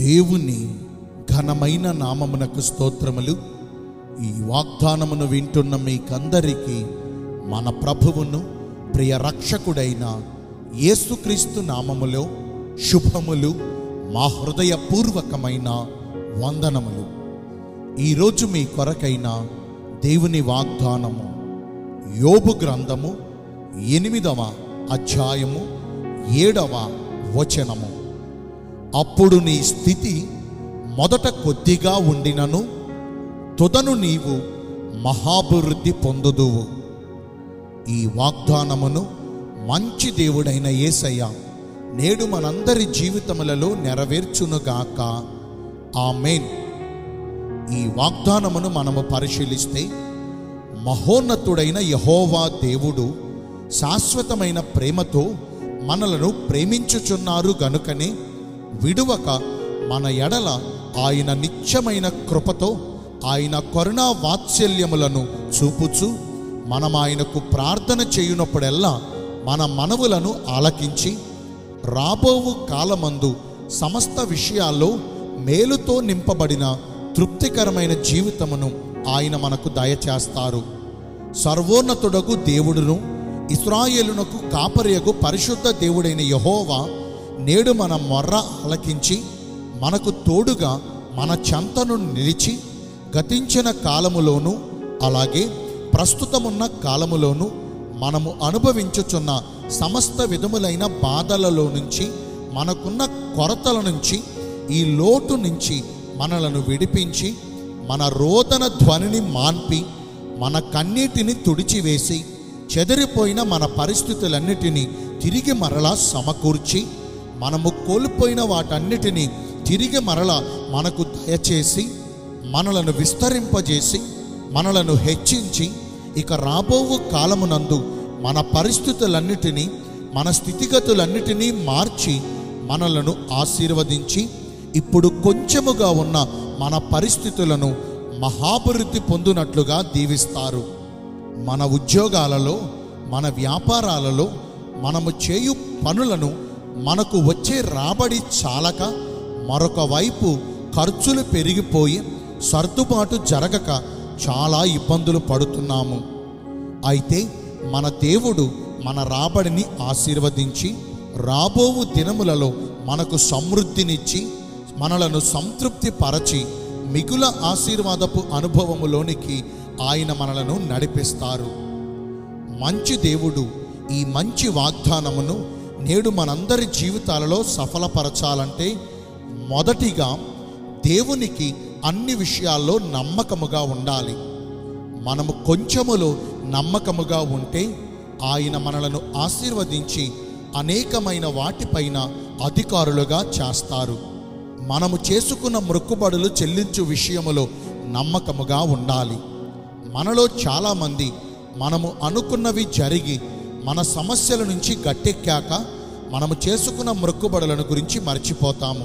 దేవుని ఘనమైన నామమునకు స్తోత్రములు. ఈ వాగ్దానమును వింటున్న మీకందరికీ మన ప్రభువును ప్రియ రక్షకుడైన యేసుక్రీస్తు నామములో శుభములు మా హృదయపూర్వకమైన వందనములు. ఈరోజు మీ కొరకైన దేవుని వాగ్దానము యోబు గ్రంథము ఎనిమిదవ అధ్యాయము ఏడవ వచనము. అప్పుడు నీ స్థితి మొదట కొద్దిగా ఉండినను తుదను నీవు మహాభివృద్ధి పొందుదువు. ఈ వాగ్దానమును మంచి దేవుడైన యేసయ్య నేడు మనందరి జీవితములలో నెరవేర్చునుగాక. ఆమెన్. ఈ వాగ్దానమును మనము పరిశీలిస్తే మహోన్నతుడైన యహోవా దేవుడు శాశ్వతమైన ప్రేమతో మనలను ప్రేమించుచున్నారు గనుకనే విడువక మన ఎడల ఆయన నిత్యమైన కృపతో ఆయన కరుణా వాత్సల్యములను చూపుచు మనం ఆయనకు ప్రార్థన చేయునప్పుడెల్లా మన మనవులను ఆలకించి రాబోవు కాలమందు సమస్త విషయాల్లో మేలుతో నింపబడిన తృప్తికరమైన జీవితమును ఆయన మనకు దయచేస్తారు. సర్వోన్నతుడకు దేవుడును ఇస్రాయేలునకు కాపరియగు పరిశుద్ధ దేవుడైన యహోవా నేడు మన మొర్ర ఆలకించి మనకు తోడుగా మన చెంతను నిలిచి గతించిన కాలములోనూ అలాగే ప్రస్తుతమున్న కాలములోనూ మనము అనుభవించుచున్న సమస్త విధములైన బాధలలో నుంచి మనకున్న కొరతల నుంచి ఈ లోటు నుంచి మనలను విడిపించి మన రోదన ధ్వనిని మాన్పి మన కన్నీటిని తుడిచివేసి చెదిరిపోయిన మన పరిస్థితులన్నిటినీ తిరిగి మరలా సమకూర్చి మనము కోల్పోయిన వాటన్నిటినీ తిరిగి మరల మనకు దయచేసి మనలను విస్తరింపజేసి మనలను హెచ్చించి ఇక రాబోవు కాలమునందు మన పరిస్థితులన్నిటినీ మన స్థితిగతులన్నిటినీ మార్చి మనలను ఆశీర్వదించి ఇప్పుడు కొంచెముగా ఉన్న మన పరిస్థితులను మహాభివృద్ధి పొందినట్లుగా దీవిస్తారు. మన ఉద్యోగాలలో మన వ్యాపారాలలో మనము చేయు పనులను మనకు వచ్చే రాబడి చాలక మరొక వైపు ఖర్చులు పెరిగిపోయి సర్దుబాటు జరగక చాలా ఇబ్బందులు పడుతున్నాము. అయితే మన దేవుడు మన రాబడిని ఆశీర్వదించి రాబోవు దినములలో మనకు సమృద్ధినిచ్చి మనలను సంతృప్తి పరచి మిగుల ఆశీర్వాదపు అనుభవములోనికి ఆయన మనలను నడిపిస్తారు. మంచి దేవుడు ఈ మంచి వాగ్దానమును నేడు మనందరి జీవితాలలో సఫలపరచాలంటే మొదటిగా దేవునికి అన్ని విషయాల్లో నమ్మకముగా ఉండాలి. మనము కొంచెములో నమ్మకముగా ఉంటే ఆయన మనలను ఆశీర్వదించి అనేకమైన వాటిపైన అధికారులుగా చేస్తారు. మనము చేసుకున్న మొక్కుబడులు చెల్లించు విషయములో నమ్మకముగా ఉండాలి. మనలో చాలామంది మనము అనుకున్నవి జరిగి మన సమస్యల నుంచి గట్టెక్కాక మనము చేసుకున్న మొక్కుబడులను గురించి మర్చిపోతాము.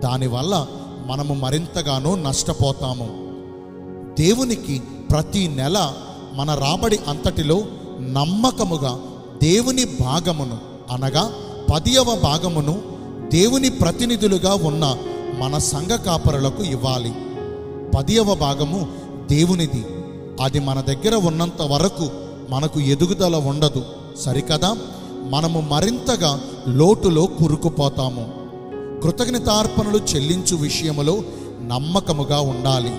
దానివల్ల మనము మరింతగానో నష్టపోతాము. దేవునికి ప్రతి నెల మన రాబడి అంతటిలో నమ్మకముగా దేవుని భాగమును అనగా పదియవ భాగమును దేవుని ప్రతినిధులుగా ఉన్న మన సంఘ కాపరులకు ఇవ్వాలి. పదియవ భాగము దేవునిది. అది మన దగ్గర ఉన్నంత వరకు మనకు ఎదుగుదల ఉండదు. సరికదా? మనము మరింతగా లోటులో కురుకుపోతాము. కృతజ్ఞతార్పణలు చెల్లించు విషయములో నమ్మకముగా ఉండాలి.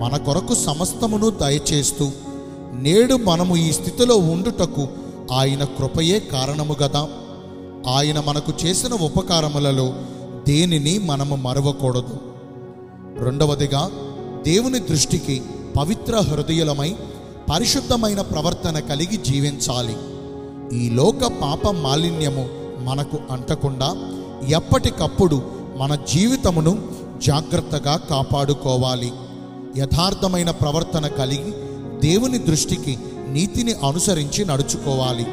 మన కొరకు సమస్తమును దయచేస్తూ నేడు మనము ఈ స్థితిలో ఉండుటకు ఆయన కృపయే కారణము గదా. ఆయన మనకు చేసిన ఉపకారములలో దేనిని మనము మరవకూడదు. రెండవదిగా దేవుని దృష్టికి పవిత్ర హృదయులమై పరిశుద్ధమైన ప్రవర్తన కలిగి జీవించాలి. ఈ లోక పాప మాలిన్యము మనకు అంటకుండా ఎప్పటికప్పుడు మన జీవితమును జాగ్రత్తగా కాపాడుకోవాలి. యథార్థమైన ప్రవర్తన కలిగి దేవుని దృష్టికి నీతిని అనుసరించి నడుచుకోవాలి.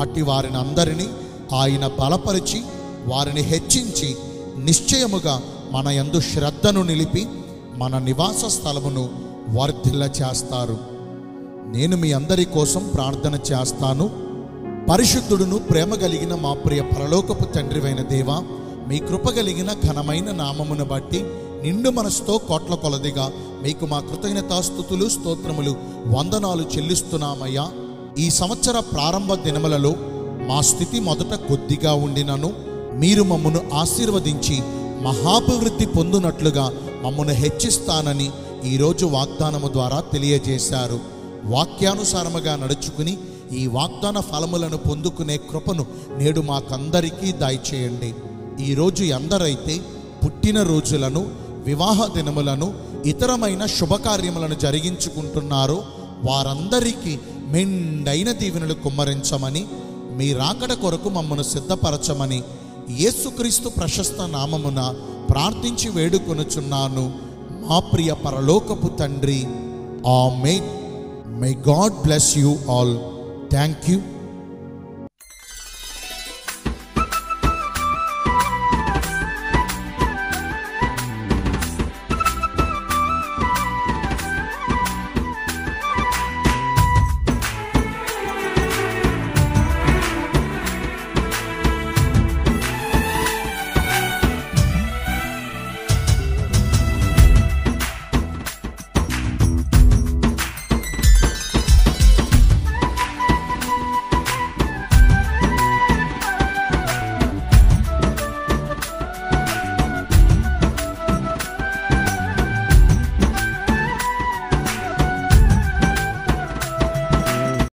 అట్టి వారిని అందరినీ ఆయన బలపరిచి వారిని హెచ్చించి నిశ్చయముగా మన యందు శ్రద్ధను నిలిపి మన నివాస స్థలమును వర్ధిల్ల చేస్తారు నేను మీ అందరి కోసం ప్రార్థన చేస్తాను. పరిశుద్ధుడును ప్రేమ కలిగిన మా ప్రియ పరలోకపు తండ్రివైన దేవ మీ కృప కలిగిన ఘనమైన నామమును బట్టి నిండు మనసుతో కోట్ల కొలదిగా మీకు మా కృతజ్ఞతాస్థుతులు స్తోత్రములు వందనాలు చెల్లిస్తున్నామయ్యా. ఈ సంవత్సర ప్రారంభ దినములలో మా స్థితి మొదట కొద్దిగా ఉండినను. మీరు మమ్మను ఆశీర్వదించి మహాభివృద్ధి పొందునట్లుగా మమ్మను హెచ్చిస్తానని ఈరోజు వాగ్దానము ద్వారా తెలియజేశారు. వాక్యానుసారముగా నడుచుకుని ఈ వాగ్దాన ఫలములను పొందుకునే కృపను నేడు మాకందరికీ దయచేయండి. ఈరోజు ఎందరైతే పుట్టిన రోజులను వివాహ దినములను ఇతరమైన శుభకార్యములను జరిగించుకుంటున్నారో వారందరికీ మెండైన దీవెనలు కుమ్మరించమని మీ రాకడ కొరకు మమ్మను సిద్ధపరచమని యేసుక్రీస్తు ప్రశస్త నామమున ప్రార్థించి వేడుకొనుచున్నాను. మా ప్రియ పరలోకపు తండ్రి amen. May God bless you all thank you